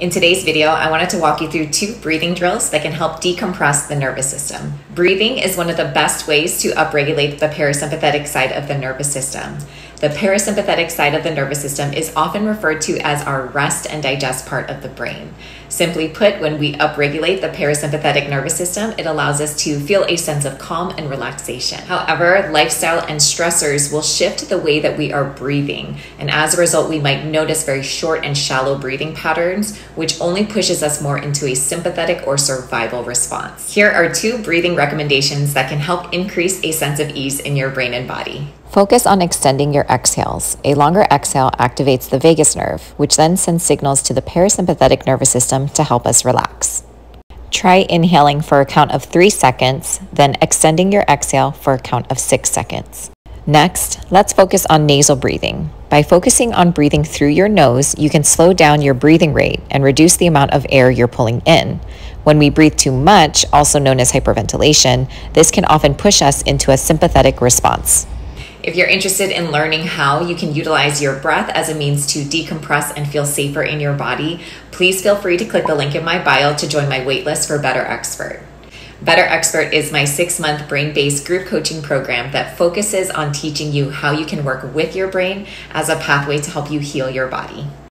In today's video, I wanted to walk you through two breathing drills that can help decompress the nervous system. Breathing is one of the best ways to upregulate the parasympathetic side of the nervous system. The parasympathetic side of the nervous system is often referred to as our rest and digest part of the brain. Simply put, when we upregulate the parasympathetic nervous system, it allows us to feel a sense of calm and relaxation. However, lifestyle and stressors will shift the way that we are breathing, and as a result, we might notice very short and shallow breathing patterns, which only pushes us more into a sympathetic or survival response. Here are two breathing recommendations that can help increase a sense of ease in your brain and body. Focus on extending your exhales. A longer exhale activates the vagus nerve, which then sends signals to the parasympathetic nervous system to help us relax. Try inhaling for a count of three seconds, then extending your exhale for a count of six seconds. Next, let's focus on nasal breathing. By focusing on breathing through your nose, you can slow down your breathing rate and reduce the amount of air you're pulling in. When we breathe too much, also known as hyperventilation, this can often push us into a sympathetic response. If you're interested in learning how you can utilize your breath as a means to decompress and feel safer in your body, please feel free to click the link in my bio to join my waitlist for Better Expert. Better Expert is my six month brain based group coaching program that focuses on teaching you how you can work with your brain as a pathway to help you heal your body.